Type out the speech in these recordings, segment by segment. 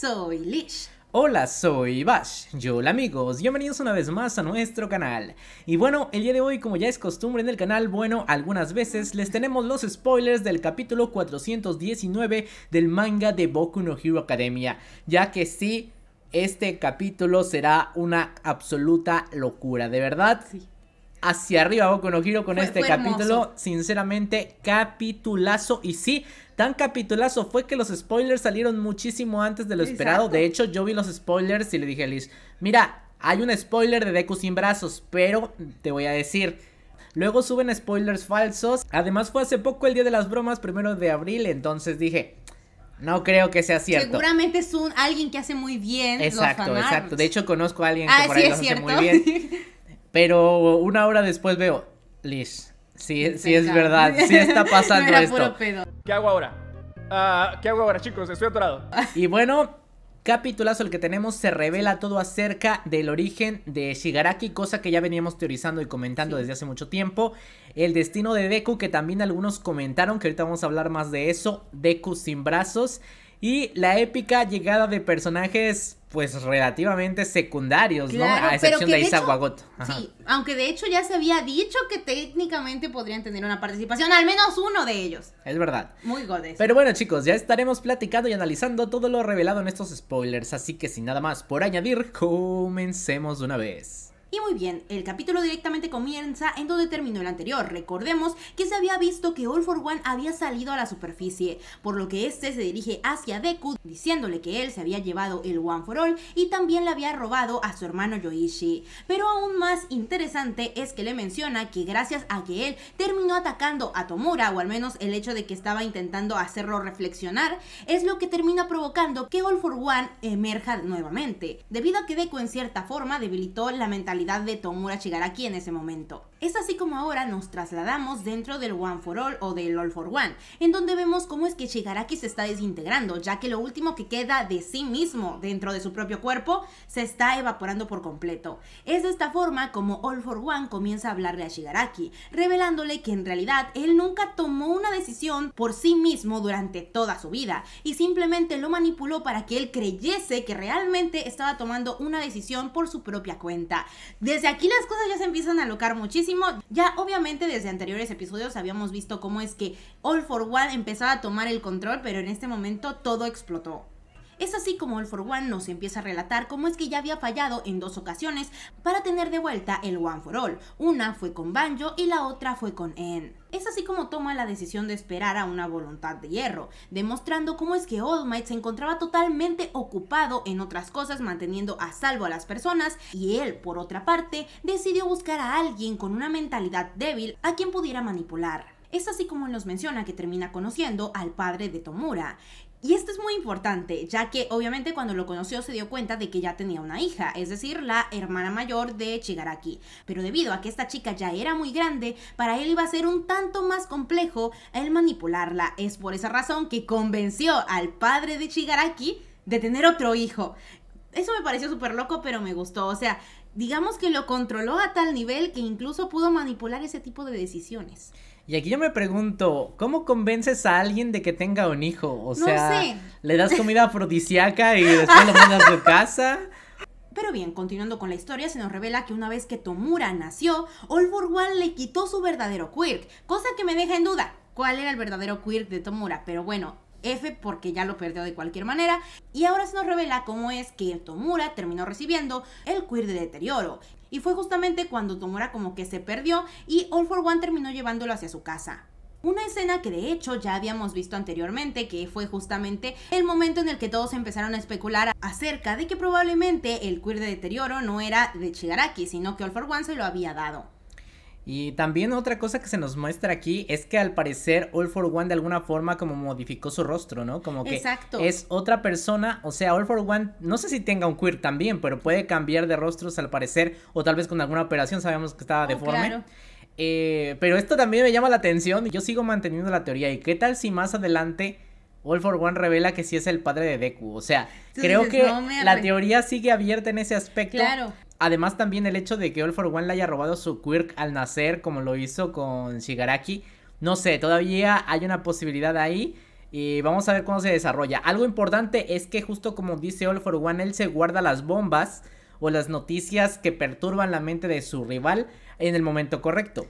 soy Lish. Hola, soy Bash. Yo, hola amigos, bienvenidos una vez más a nuestro canal. Y bueno, el día de hoy, como ya es costumbre en el canal, bueno, algunas veces les tenemos los spoilers del capítulo 419 del manga de Boku no Hero Academia, ya que sí, este capítulo será una absoluta locura, de verdad. Sí. Hacia arriba Boku no Hero con Fue- este fue capítulo, hermoso. sinceramente, capitulazo. Y sí, tan capitulazo fue que los spoilers salieron muchísimo antes de lo esperado. De hecho, yo vi los spoilers y le dije a Liz, mira, hay un spoiler de Deku sin brazos, pero te voy a decir. Luego suben spoilers falsos. Además fue hace poco el día de las bromas, primero de abril, entonces dije, no creo que sea cierto. Seguramente es un alguien que hace muy bien Exacto, los exacto. De hecho, conozco a alguien que ah, por ahí los hace muy bien. Pero una hora después veo, Liz, sí, sí es verdad, sí está pasando No era esto. puro pedo. ¿Qué hago ahora? Ah, ¿Qué hago ahora, chicos? Estoy atorado. Y bueno, capitulazo el que tenemos se revela todo acerca del origen de Shigaraki, cosa que ya veníamos teorizando y comentando Sí. desde hace mucho tiempo. El destino de Deku, que también algunos comentaron, que ahorita vamos a hablar más de eso. Deku sin brazos. Y la épica llegada de personajes, pues relativamente secundarios, Claro, ¿no? A excepción de de Isaac hecho- Wagot. Ajá. Sí, aunque de hecho ya se había dicho que técnicamente podrían tener una participación, al menos uno de ellos. Es verdad. Muy godes. Pero bueno chicos, ya estaremos platicando y analizando todo lo revelado en estos spoilers, así que sin nada más por añadir, comencemos de una vez. Y muy bien, el capítulo directamente comienza en donde terminó el anterior. Recordemos que se había visto que All for One había salido a la superficie, por lo que este se dirige hacia Deku diciéndole que él se había llevado el One for All y también le había robado a su hermano Yoichi. Pero aún más interesante es que le menciona que gracias a que él terminó atacando a Tomura, o al menos el hecho de que estaba intentando hacerlo reflexionar, es lo que termina provocando que All for One emerja nuevamente, debido a que Deku en cierta forma debilitó la mentalidad de Tomura Shigaraki en ese momento. Es así como ahora nos trasladamos dentro del One for All o del All for One, en donde vemos cómo es que Shigaraki se está desintegrando, ya que lo último que queda de sí mismo dentro de su propio cuerpo se está evaporando por completo. Es de esta forma como All for One comienza a hablarle a Shigaraki, revelándole que en realidad él nunca tomó una decisión por sí mismo durante toda su vida y simplemente lo manipuló para que él creyese que realmente estaba tomando una decisión por su propia cuenta. Desde aquí las cosas ya se empiezan a alocar muchísimo. Ya obviamente desde anteriores episodios habíamos visto cómo es que All for One empezaba a tomar el control, pero en este momento todo explotó. Es así como All for One nos empieza a relatar cómo es que ya había fallado en dos ocasiones para tener de vuelta el One for All. Una fue con Banjo y la otra fue con En. Es así como toma la decisión de esperar a una voluntad de hierro, demostrando cómo es que All Might se encontraba totalmente ocupado en otras cosas, manteniendo a salvo a las personas, y él, por otra parte, decidió buscar a alguien con una mentalidad débil a quien pudiera manipular. Es así como nos menciona que termina conociendo al padre de Tomura. Y esto es muy importante, ya que obviamente cuando lo conoció se dio cuenta de que ya tenía una hija, es decir, la hermana mayor de Shigaraki. Pero debido a que esta chica ya era muy grande, para él iba a ser un tanto más complejo el manipularla. Es por esa razón que convenció al padre de Shigaraki de tener otro hijo. Eso me pareció súper loco, pero me gustó. O sea, digamos que lo controló a tal nivel que incluso pudo manipular ese tipo de decisiones. Y aquí yo me pregunto, ¿cómo convences a alguien de que tenga un hijo? O No sea, sé. le das comida afrodisíaca y después lo mandas a su casa. Pero bien, continuando con la historia, se nos revela que una vez que Tomura nació, All for One le quitó su verdadero quirk, cosa que me deja en duda cuál era el verdadero quirk de Tomura, pero bueno, F porque ya lo perdió de cualquier manera, y ahora se nos revela cómo es que Tomura terminó recibiendo el quirk de deterioro, y fue justamente cuando Tomura como que se perdió y All for One terminó llevándolo hacia su casa. Una escena que de hecho ya habíamos visto anteriormente, que fue justamente el momento en el que todos empezaron a especular acerca de que probablemente el queer de deterioro no era de Shigaraki, sino que All for One se lo había dado. Y también otra cosa que se nos muestra aquí es que al parecer All for One de alguna forma como modificó su rostro, ¿no? Como que Exacto. es otra persona, o sea, All for One, no sé si tenga un queer también, pero puede cambiar de rostros al parecer, o tal vez con alguna operación, sabemos que estaba Oh, deforme. claro. Eh, pero esto también me llama la atención y yo sigo manteniendo la teoría. ¿Y qué tal si más adelante All for One revela que sí es el padre de Deku? O sea, creo que "No me la arre". teoría sigue abierta en ese aspecto. Claro. Además también el hecho de que All for One le haya robado su quirk al nacer como lo hizo con Shigaraki. No sé, todavía hay una posibilidad ahí. Y vamos a ver cómo se desarrolla. Algo importante es que justo como dice All for One, él se guarda las bombas o las noticias que perturban la mente de su rival en el momento correcto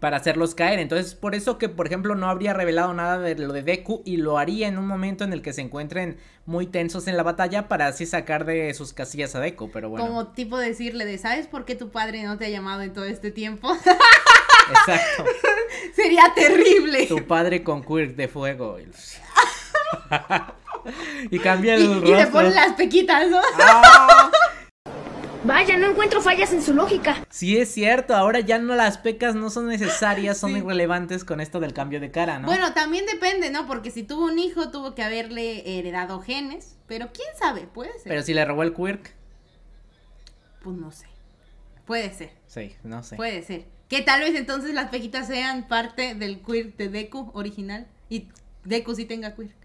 para hacerlos caer. Entonces, por eso que, por ejemplo, no habría revelado nada de lo de Deku y lo haría en un momento en el que se encuentren muy tensos en la batalla para así sacar de sus casillas a Deku, pero bueno. Como tipo decirle de, ¿sabes por qué tu padre no te ha llamado en todo este tiempo? Exacto. Sería terrible. Tu padre con quirk de fuego. y cambia el y, rostro. Y le ponen las pequitas, ¿no? ¡Ah! Vaya, no encuentro fallas en su lógica. Sí, es cierto, ahora ya no las pecas no son necesarias, son sí. irrelevantes con esto del cambio de cara, ¿no? Bueno, también depende, ¿no? Porque si tuvo un hijo, tuvo que haberle heredado genes, pero quién sabe, puede ser. Pero si le robó el quirk. Pues no sé. Puede ser. Sí, no sé. Puede ser. Que tal vez entonces las pequitas sean parte del quirk de Deku original y Deku sí tenga quirk.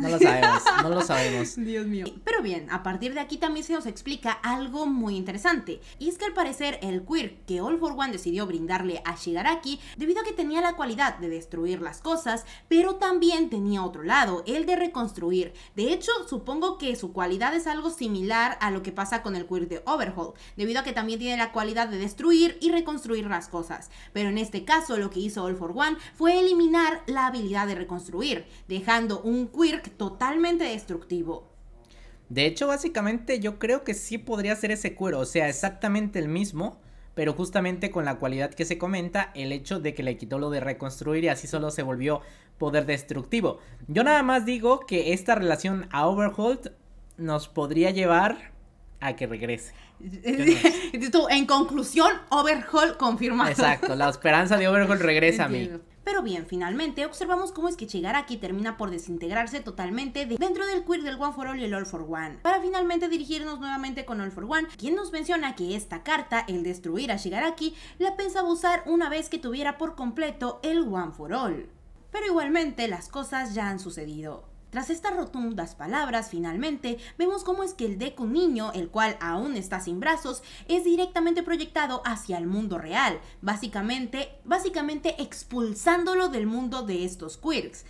No lo sabemos, no lo sabemos. Dios mío. Pero bien, a partir de aquí también se nos explica algo muy interesante. Y es que al parecer el quirk que All for One decidió brindarle a Shigaraki, debido a que tenía la cualidad de destruir las cosas, pero también tenía otro lado, el de reconstruir. De hecho, supongo que su cualidad es algo similar a lo que pasa con el quirk de Overhaul, debido a que también tiene la cualidad de destruir y reconstruir las cosas. Pero en este caso, lo que hizo All for One fue eliminar la habilidad de reconstruir, dejando un quirk totalmente destructivo. De hecho, básicamente yo creo que sí podría ser ese cuero, o sea, exactamente el mismo, pero justamente con la cualidad que se comenta, el hecho de que le quitó lo de reconstruir y así solo se volvió poder destructivo. Yo nada más digo que esta relación a Overhaul nos podría llevar a que regrese. en conclusión, Overhaul confirmado. Exacto, la esperanza de Overhaul regresa Entiendo. a mí. Pero bien, finalmente observamos cómo es que Shigaraki termina por desintegrarse totalmente de dentro del queer del One for All y el All for One, para finalmente dirigirnos nuevamente con All for One, quien nos menciona que esta carta, el destruir a Shigaraki, la pensaba usar una vez que tuviera por completo el One for All. Pero igualmente las cosas ya han sucedido. Tras estas rotundas palabras, finalmente, vemos cómo es que el Deku niño, el cual aún está sin brazos, es directamente proyectado hacia el mundo real, básicamente, básicamente expulsándolo del mundo de estos quirks.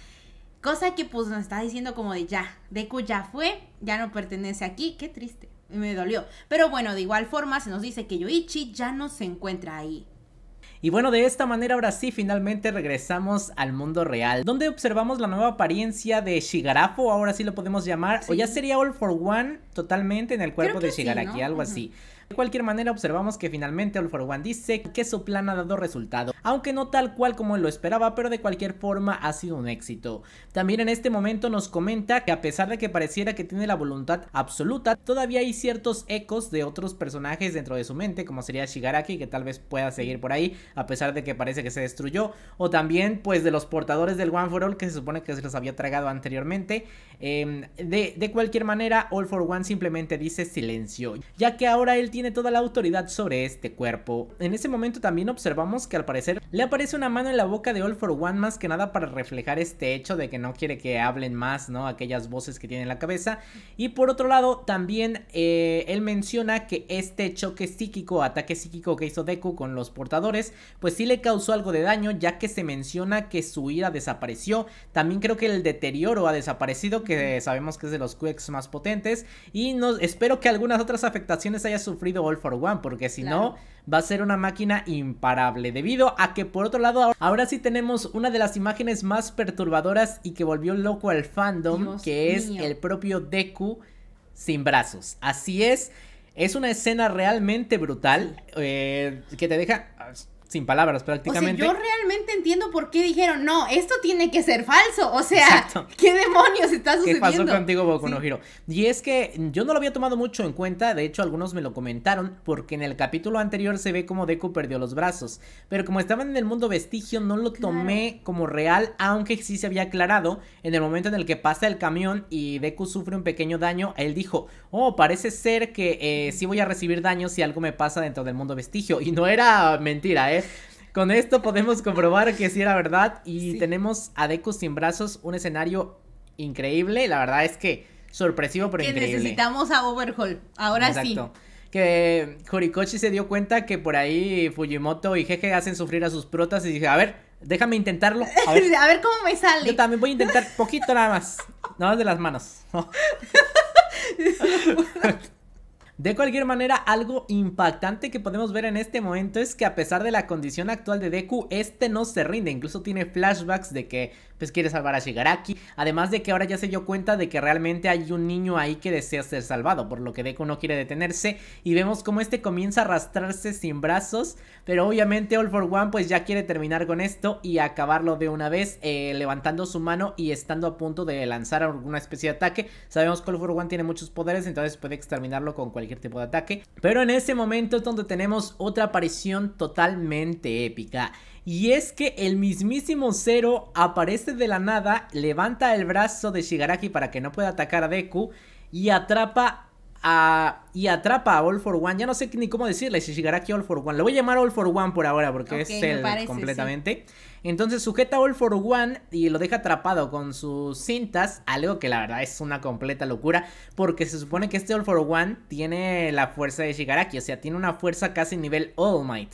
Cosa que pues nos está diciendo como de ya, Deku ya fue, ya no pertenece aquí, qué triste, me dolió. Pero bueno, de igual forma se nos dice que Yoichi ya no se encuentra ahí. Y bueno, de esta manera ahora sí finalmente regresamos al mundo real, donde observamos la nueva apariencia de Shigarafo, ahora sí lo podemos llamar, Sí. o ya sería All for One totalmente en el cuerpo de sí, Shigaraki, ¿no? algo así. De cualquier manera observamos que finalmente All for One dice que su plan ha dado resultado, aunque no tal cual como él lo esperaba, pero de cualquier forma ha sido un éxito. También en este momento nos comenta que a pesar de que pareciera que tiene la voluntad absoluta, todavía hay ciertos ecos de otros personajes dentro de su mente, como sería Shigaraki, que tal vez pueda seguir por ahí, a pesar de que parece que se destruyó, o también pues de los portadores del One for All, que se supone que se los había tragado anteriormente. Eh, de, de cualquier manera, All for One simplemente dice silencio, ya que ahora él tiene toda la autoridad sobre este cuerpo. En ese momento también observamos que al parecer le aparece una mano en la boca de All for One más que nada para reflejar este hecho de que no quiere que hablen más, ¿no? Aquellas voces que tiene en la cabeza. Y por otro lado, también eh, él menciona que este choque psíquico, ataque psíquico que hizo Deku con los portadores, pues sí le causó algo de daño, ya que se menciona que su ira desapareció. También creo que el deterioro ha desaparecido, que sabemos que es de los quirks más potentes. Y no, espero que algunas otras afectaciones haya sufrido All for One, porque si no, va a ser una máquina imparable. Debido a que, por otro lado, ahora sí tenemos una de las imágenes más perturbadoras y que volvió loco al fandom, Dios que es mío. el propio Deku sin brazos. Así es. Es una escena realmente brutal eh, que te deja sin palabras O sea, prácticamente. yo realmente entiendo por qué dijeron, no, esto tiene que ser falso. O sea, Exacto. ¿qué demonios está ¿Qué sucediendo? pasó contigo, Boku no. Hero? Y es que yo no lo había tomado mucho en cuenta, de hecho algunos me lo comentaron, porque en el capítulo anterior se ve como Deku perdió los brazos, pero como estaban en el mundo vestigio no lo tomé como real, aunque sí se había aclarado en el momento en el que pasa el camión y Deku sufre un pequeño daño, él dijo, oh, parece ser que eh, sí voy a recibir daño si algo me pasa dentro del mundo vestigio, y no era mentira, ¿eh? Con esto podemos comprobar que sí era verdad y Sí. tenemos a Deku sin brazos, un escenario increíble, la verdad es que sorpresivo pero Que increíble. necesitamos a Overhaul. Ahora Exacto. Que Horikoshi se dio cuenta que por ahí Fujimoto y Jeje hacen sufrir a sus protas y dije, a ver, Déjame intentarlo. A ver. A ver cómo me sale. Yo también voy a intentar poquito nada más. Nada más de las manos. De cualquier manera, algo impactante que podemos ver en este momento es que a pesar de la condición actual de Deku, este no se rinde, incluso tiene flashbacks de que pues quiere salvar a Shigaraki, además de que ahora ya se dio cuenta de que realmente hay un niño ahí que desea ser salvado, por lo que Deku no quiere detenerse y vemos como este comienza a arrastrarse sin brazos, pero obviamente All for One pues ya quiere terminar con esto y acabarlo de una vez, eh, levantando su mano y estando a punto de lanzar alguna especie de ataque, sabemos que All for One tiene muchos poderes, entonces puede exterminarlo con cualquier tipo de ataque. Pero en ese momento es donde tenemos otra aparición totalmente épica. Y es que el mismísimo Zero aparece de la nada, levanta el brazo de Shigaraki para que no pueda atacar a Deku y atrapa a, y atrapa a All for One. Ya no sé ni cómo decirle si Shigaraki All for One. Lo voy a llamar All for One por ahora porque es él parece, completamente. Entonces sujeta a All for One y lo deja atrapado con sus cintas. Algo que la verdad es una completa locura. Porque se supone que este All for One tiene la fuerza de Shigaraki. O sea, tiene una fuerza casi nivel All Might.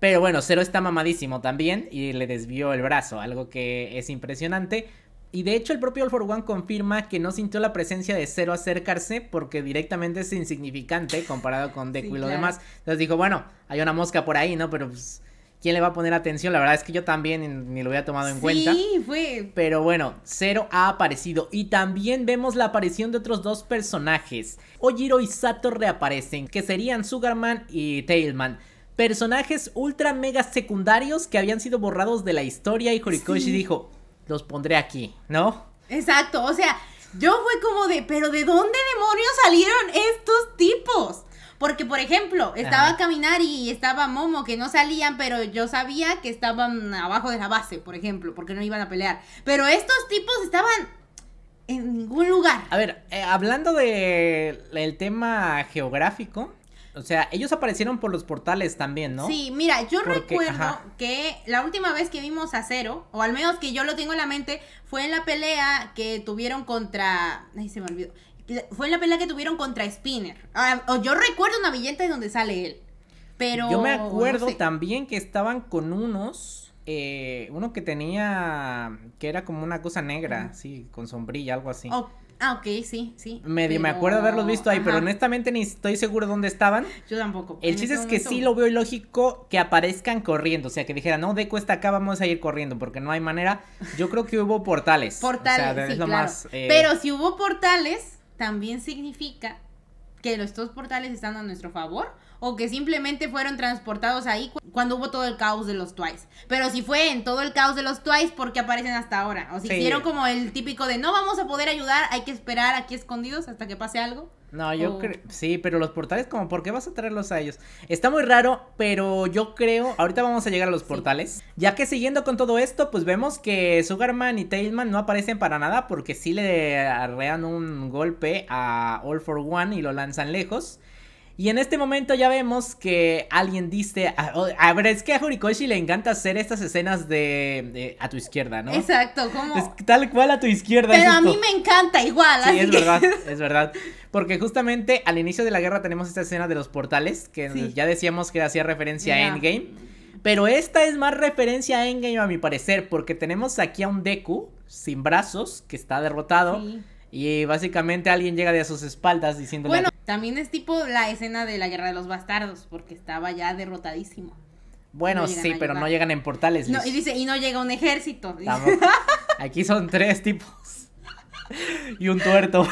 Pero bueno, Zero está mamadísimo también y le desvió el brazo, algo que es impresionante. Y de hecho el propio All for One confirma que no sintió la presencia de Zero acercarse porque directamente es insignificante comparado con Deku Sí, y lo claro. demás. Entonces dijo, bueno, hay una mosca por ahí, ¿no? Pero pues, ¿quién le va a poner atención? La verdad es que yo también ni lo había tomado en cuenta. Sí, fue. Pero bueno, Zero ha aparecido y también vemos la aparición de otros dos personajes. Ojiro y Sato reaparecen, que serían Sugarman y Tailman. Personajes ultra mega secundarios que habían sido borrados de la historia y Horikoshi Sí. dijo, los pondré aquí, ¿no? Exacto, o sea, yo fue como de, pero ¿de dónde demonios salieron estos tipos? Porque, por ejemplo, estaba caminar y estaba Momo, que no salían, pero yo sabía que estaban abajo de la base, por ejemplo, porque no iban a pelear. Pero estos tipos estaban en ningún lugar. A ver, eh, hablando de el tema geográfico, o sea, ellos aparecieron por los portales también, ¿no? Sí, mira, yo Porque, recuerdo ajá. que la última vez que vimos a Cero, o al menos que yo lo tengo en la mente, fue en la pelea que tuvieron contra. Ay, se me olvidó. Fue en la pelea que tuvieron contra Spinner. Ah, o yo recuerdo una billeta de donde sale él. Pero. Yo me acuerdo no sé. también que estaban con unos. eh, uno que tenía. que era como una cosa negra, sí, con sombrilla, algo así. Oh, ah, ok, sí, sí. Medio me acuerdo haberlos visto ahí, pero honestamente ni estoy seguro dónde estaban. Yo tampoco. El chiste es que momento- sí lo veo ilógico que aparezcan corriendo. O sea, que dijeran, no, Deco está acá, vamos a ir corriendo, porque no hay manera. Yo creo que hubo portales. Portales, O sea, sí, es lo claro. más, eh, Pero si hubo portales, también significa que los dos portales están a nuestro favor o que simplemente fueron transportados ahí cu- cuando hubo todo el caos de los Twice. Pero si fue en todo el caos de los Twice, ¿por qué aparecen hasta ahora? O si Sí. hicieron como el típico de no vamos a poder ayudar, hay que esperar aquí escondidos hasta que pase algo. No, yo creo. Sí, pero los portales, como, ¿por qué vas a traerlos a ellos? Está muy raro, pero yo creo. Ahorita vamos a llegar a los portales. Ya que siguiendo con todo esto, pues vemos que Sugarman y Tailman no aparecen para nada, porque sí le arrean un golpe a All for One y lo lanzan lejos. Y en este momento ya vemos que alguien dice. A, a ver, es que a Horikoshi le encanta hacer estas escenas de. de- a tu izquierda, ¿no? Exacto, como... Es tal cual a tu izquierda. Pero a mí me encanta igual. Sí, así es que- verdad, es verdad. Porque justamente al inicio de la guerra tenemos esta escena de los portales, que Sí. ya decíamos que hacía referencia a. Endgame. Pero esta es más referencia a Endgame a mi parecer, porque tenemos aquí a un Deku sin brazos, que está derrotado. Sí. Y básicamente alguien llega de a sus espaldas diciéndole... Bueno, también es tipo la escena de la guerra de los bastardos, porque estaba ya derrotadísimo. bueno, no sí, pero no llegan en portales. No, y dice, y no llega un ejército. Tampoco. Aquí son tres tipos. y un tuerto.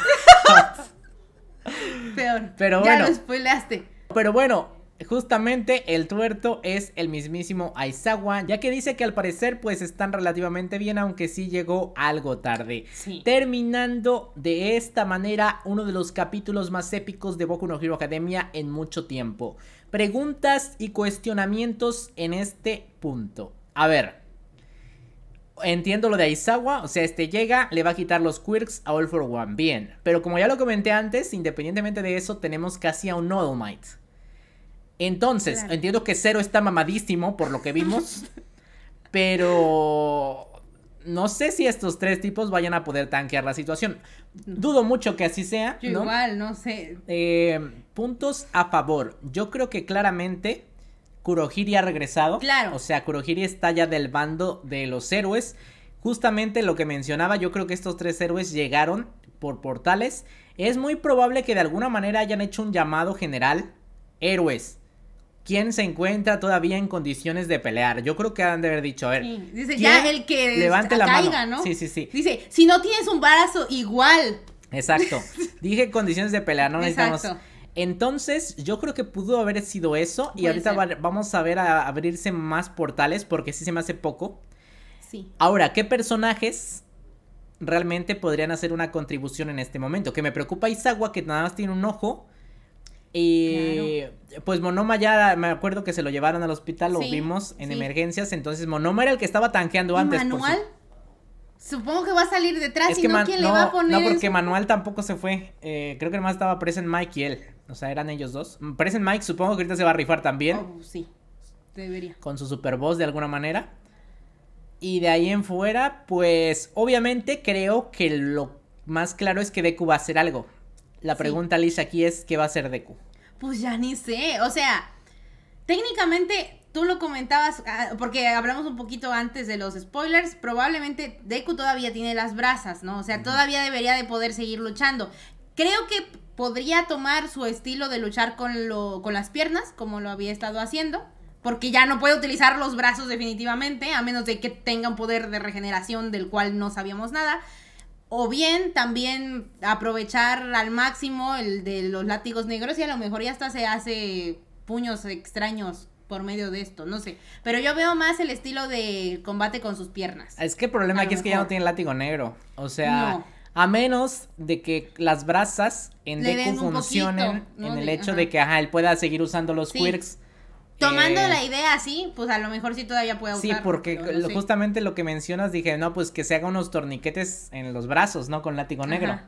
Peor. Pero ya bueno. lo spoileaste. Pero bueno, justamente el tuerto es el mismísimo Aizawa, ya que dice que al parecer pues están relativamente bien, aunque sí llegó algo tarde. Sí. Terminando de esta manera uno de los capítulos más épicos de Boku no Hero Academia en mucho tiempo. Preguntas y cuestionamientos en este punto. A ver, Entiendo lo de Aizawa, o sea, este llega, le va a quitar los quirks a All for One, bien. Pero como ya lo comenté antes, independientemente de eso, tenemos casi a un Might. Entonces, Claro. entiendo que Zero está mamadísimo por lo que vimos, pero no sé si estos tres tipos vayan a poder tanquear la situación. Dudo mucho que así sea, Yo ¿no? igual, no sé. Eh, puntos a favor. Yo creo que claramente Kurohiri ha regresado. Claro. O sea, Kurohiri está ya del bando de los héroes. Justamente lo que mencionaba, yo creo que estos tres héroes llegaron por portales. Es muy probable que de alguna manera hayan hecho un llamado general. Héroes. ¿Quién se encuentra todavía en condiciones de pelear? Yo creo que han de haber dicho, a ver. Sí, Dice, ¿quién ya el que levante la caiga, mano? ¿no? Sí, sí, sí. Dice, si no tienes un brazo, igual. Exacto. Dije condiciones de pelea, no necesitamos. Exacto. Entonces, yo creo que pudo haber sido eso. y ahorita va- vamos a ver a abrirse más portales porque sí se me hace poco. Sí. Ahora, ¿qué personajes realmente podrían hacer una contribución en este momento? Que me preocupa Isawa, que nada más tiene un ojo. Y pues Monoma ya me acuerdo que se lo llevaron al hospital, lo Sí, vimos en sí. emergencias. Entonces, Monoma era el que estaba tanqueando ¿Y antes. su- Manual? Supongo que va a salir detrás Es y que no, ¿quién no, le va a poner no, porque eso? Manuel tampoco se fue. Eh, creo que nomás estaba Present Mike y él. O sea, eran ellos dos. Present Mike supongo que ahorita se va a rifar también. Oh, sí, debería. Con su super voz de alguna manera. Y de ahí en fuera, pues obviamente creo que lo más claro es que Deku va a hacer algo. La Sí. pregunta, Liz, aquí es: ¿qué va a hacer Deku? Pues ya ni sé, o sea, técnicamente tú lo comentabas, ah, porque hablamos un poquito antes de los spoilers, probablemente Deku todavía tiene las brasas, ¿no? O sea, todavía debería de poder seguir luchando. Creo que podría tomar su estilo de luchar con, lo, con las piernas, como lo había estado haciendo. Porque ya no puede utilizar los brazos definitivamente, a menos de que tenga un poder de regeneración del cual no sabíamos nada. O bien también aprovechar al máximo el de los látigos negros y a lo mejor ya hasta se hace puños extraños por medio de esto, no sé. Pero yo veo más el estilo de combate con sus piernas. Es que el problema aquí es que ya no tiene látigo negro. O sea, No. a menos de que las brasas en Le Deku funcionen poquito, ¿no? en el hecho ajá. de que ajá, él pueda seguir usando los Sí. quirks. Tomando eh, la idea así, pues a lo mejor sí todavía puede Sí, usarlo, porque no justamente lo que mencionas dije, no, pues que se haga unos torniquetes en los brazos, ¿no? Con látigo negro.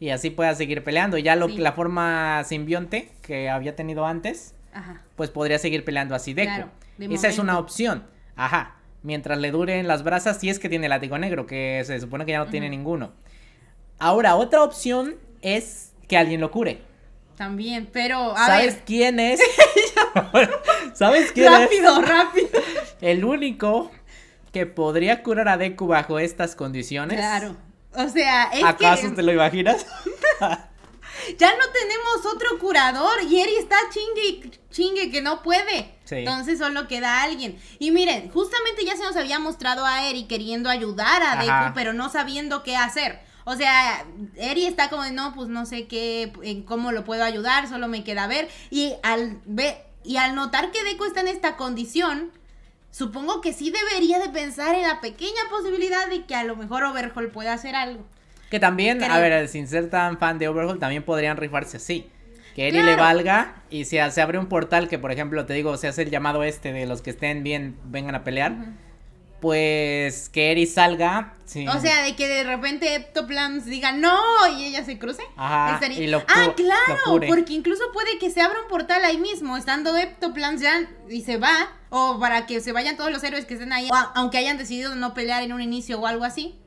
Y así pueda seguir peleando. Ya lo, Sí. la forma simbionte que había tenido antes, Ajá. pues podría seguir peleando así Deku. Claro, de Esa es una opción. Ajá. Mientras le duren las brasas, si es que tiene látigo negro, que se supone que ya no tiene ninguno. Ahora, otra opción es que alguien lo cure. También, pero a ¿Sabes ver, quién es? ¿Sabes quién es? rápido, rápido. El único que podría curar a Deku bajo estas condiciones. Claro. O sea, es ¿Acaso que te lo imaginas? ya no tenemos otro curador y Eri está chingue chingue que no puede. Sí. Entonces solo queda alguien. Y miren, justamente ya se nos había mostrado a Eri queriendo ayudar a Ajá. Deku, pero no sabiendo qué hacer. O sea, Eri está como de, no, pues no sé qué, en cómo lo puedo ayudar, solo me queda ver. Y al ver, y al notar que Deku está en esta condición, supongo que sí debería de pensar en la pequeña posibilidad de que a lo mejor Overhaul pueda hacer algo. Que también, a ver, sin ser tan fan de Overhaul, también podrían rifarse así. Que Eri le valga y si se abre un portal que, por ejemplo, te digo, se hace el llamado este de los que estén bien, vengan a pelear. Pues que Eri salga. sí. O sea, de que de repente Eptoplans diga no y ella se cruce. Ajá, Estaría- y lo ah, claro, lo porque incluso puede que se abra un portal ahí mismo, estando Eptoplans ya y se va, o para que se vayan todos los héroes que estén ahí, aunque hayan decidido no pelear en un inicio o algo así,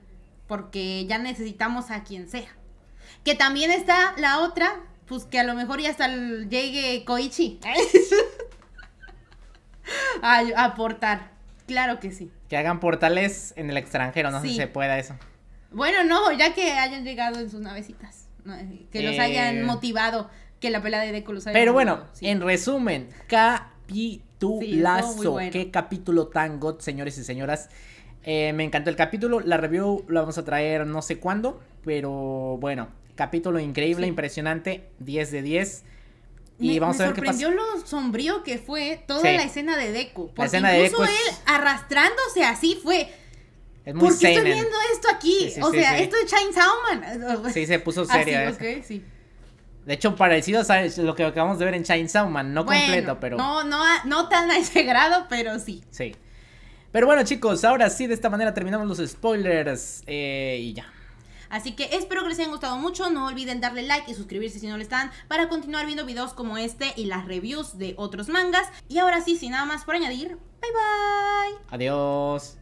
porque ya necesitamos a quien sea. Que también está la otra, pues que a lo mejor ya hasta llegue Koichi. a aportar. Claro que sí. Que hagan portales en el extranjero, no sé Sí. si se pueda eso. Bueno, no, ya que hayan llegado en sus navecitas. ¿no? Eh, Que los Eh. hayan motivado. Que la pelea de Deku los haya Pero bueno, sí. en resumen, capitulazo. bueno. Qué capítulo tan god, señores y señoras. Eh, me encantó el capítulo. La review la vamos a traer no sé cuándo. Pero bueno, capítulo increíble, impresionante. 10 de 10. Y me, vamos me a ver qué pasa. sorprendió lo sombrío que fue toda Sí. la escena de Deku. Porque escena de incluso es- él arrastrándose así fue. Es muy ¿Por qué estoy viendo esto aquí? Sí, sí, o sea, esto es Chainsaw Man. Sí, se puso seria. sí. De hecho, parecido a lo que acabamos de ver en Chainsaw Man. No Bueno, completo, pero. No, no, no tan a ese grado, pero sí. Sí. Pero bueno, chicos, ahora sí, de esta manera terminamos los spoilers. eh, y ya. Así que espero que les hayan gustado mucho. No olviden darle like y suscribirse si no lo están para continuar viendo videos como este y las reviews de otros mangas. Y ahora sí, sin nada más por añadir, bye bye. Adiós.